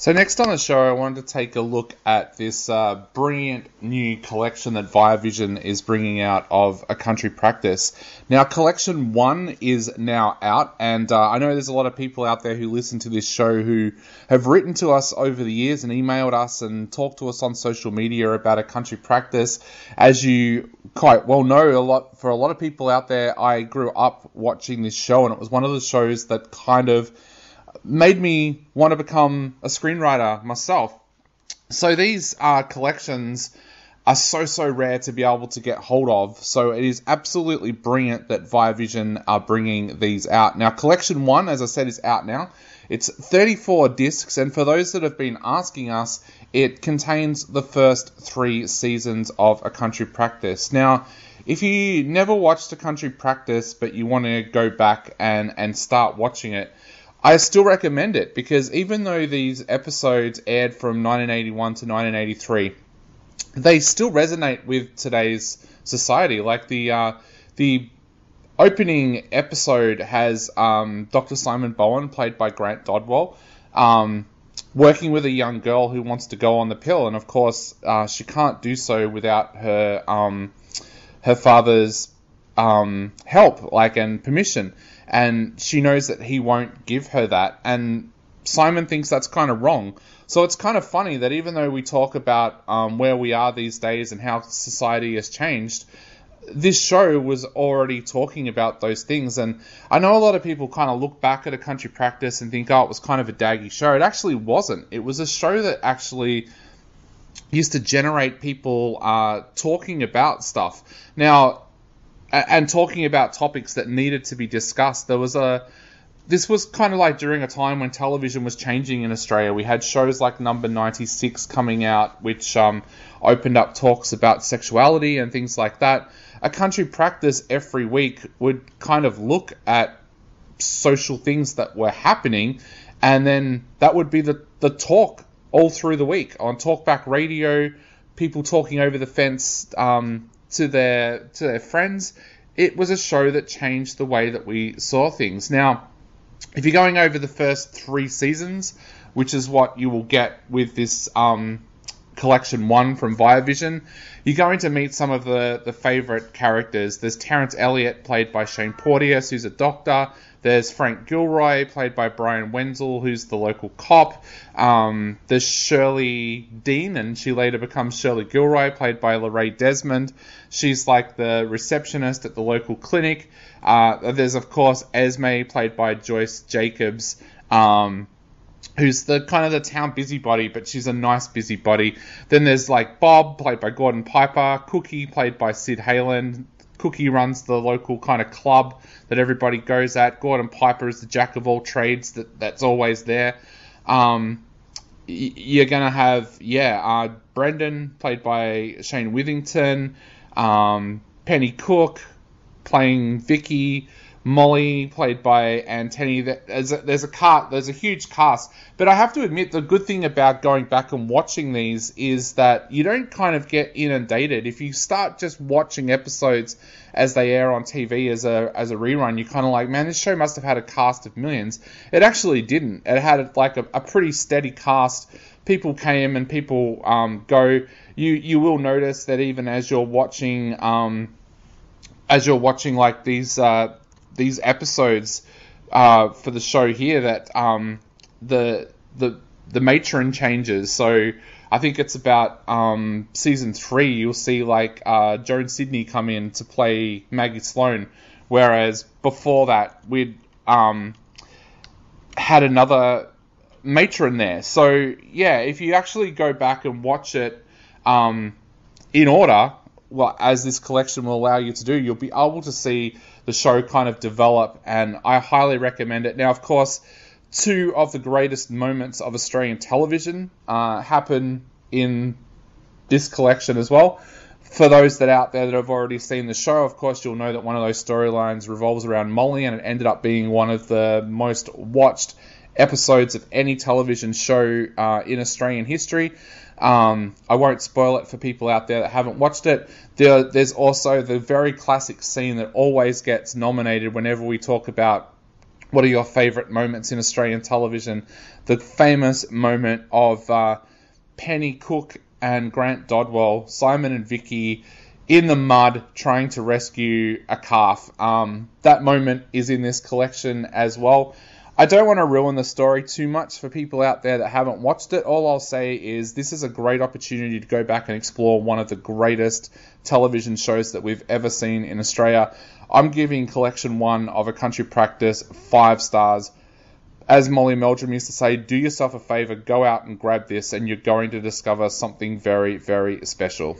So next on the show, I wanted to take a look at this uh, brilliant new collection that Viavision is bringing out of a country practice. Now, collection one is now out, and uh, I know there's a lot of people out there who listen to this show who have written to us over the years and emailed us and talked to us on social media about a country practice. As you quite well know, a lot for a lot of people out there, I grew up watching this show, and it was one of the shows that kind of made me want to become a screenwriter myself. So these uh, collections are so so rare to be able to get hold of. So it is absolutely brilliant that Viavision are bringing these out. Now, collection one, as I said, is out now. It's 34 discs, and for those that have been asking us, it contains the first three seasons of A Country Practice. Now, if you never watched A Country Practice, but you want to go back and, and start watching it, I still recommend it because even though these episodes aired from 1981 to 1983, they still resonate with today's society. Like the uh, the opening episode has um, Dr. Simon Bowen, played by Grant Dodwell, um, working with a young girl who wants to go on the pill, and of course uh, she can't do so without her um, her father's um, help, like and permission and she knows that he won't give her that. And Simon thinks that's kind of wrong. So it's kind of funny that even though we talk about um, where we are these days and how society has changed, this show was already talking about those things. And I know a lot of people kind of look back at a country practice and think, oh, it was kind of a daggy show. It actually wasn't. It was a show that actually used to generate people uh, talking about stuff. Now, and talking about topics that needed to be discussed. There was a this was kind of like during a time when television was changing in Australia. We had shows like Number 96 coming out, which um, opened up talks about sexuality and things like that. A country practice every week would kind of look at social things that were happening, and then that would be the, the talk all through the week on talkback radio, people talking over the fence, um, to their to their friends. It was a show that changed the way that we saw things. Now, if you're going over the first three seasons, which is what you will get with this um, collection one from Viavision, you're going to meet some of the, the favourite characters. There's Terence Elliott, played by Shane Porteous, who's a doctor. There's Frank Gilroy, played by Brian Wenzel, who's the local cop. Um, there's Shirley Dean, and she later becomes Shirley Gilroy, played by Lorrae Desmond. She's like the receptionist at the local clinic. Uh, there's, of course, Esme, played by Joyce Jacobs. Um, who's the kind of the town busybody, but she's a nice busybody. Then there's like Bob, played by Gordon Piper, Cookie, played by Syd Heylen, Cookie runs the local kind of club that everybody goes at. Gordon Piper is the jack of all trades that that's always there. Um, you're gonna have yeah, uh, Brendan played by Shane Withington, um, Penny Cook playing Vicky. Molly, played by Anne Tenney. There's a, there's a cast, there's a huge cast. But I have to admit, the good thing about going back and watching these is that you don't kind of get inundated. If you start just watching episodes as they air on TV as a as a rerun, you're kind of like, man, this show must have had a cast of millions. It actually didn't. It had like a, a pretty steady cast. People came and people um, go. You you will notice that even as you're watching. Um, as you're watching like these uh, these episodes uh, for the show here that um, the the the matron changes. So I think it's about um, season three. You'll see like uh, Joan Sydney come in to play Maggie Sloan, whereas before that we'd um, had another matron there. So yeah, if you actually go back and watch it um, in order, well, as this collection will allow you to do, you'll be able to see the show kind of develop, and I highly recommend it. Now, of course, two of the greatest moments of Australian television uh, happen in this collection as well. For those that out there that have already seen the show, of course, you'll know that one of those storylines revolves around Molly, and it ended up being one of the most watched episodes of any television show uh, in Australian history. Um, I won't spoil it for people out there that haven't watched it. There, there's also the very classic scene that always gets nominated whenever we talk about What are your favourite moments in Australian television? The famous moment of uh, Penny Cook and Grant Dodwell, Simon and Vicky in the mud trying to rescue a calf. Um, that moment is in this collection as well. I don't want to ruin the story too much for people out there that haven't watched it. All I'll say is this is a great opportunity to go back and explore one of the greatest television shows that we've ever seen in Australia. I'm giving collection one of A Country Practice five stars. As Molly Meldrum used to say, do yourself a favor, go out and grab this, and you're going to discover something very, very special.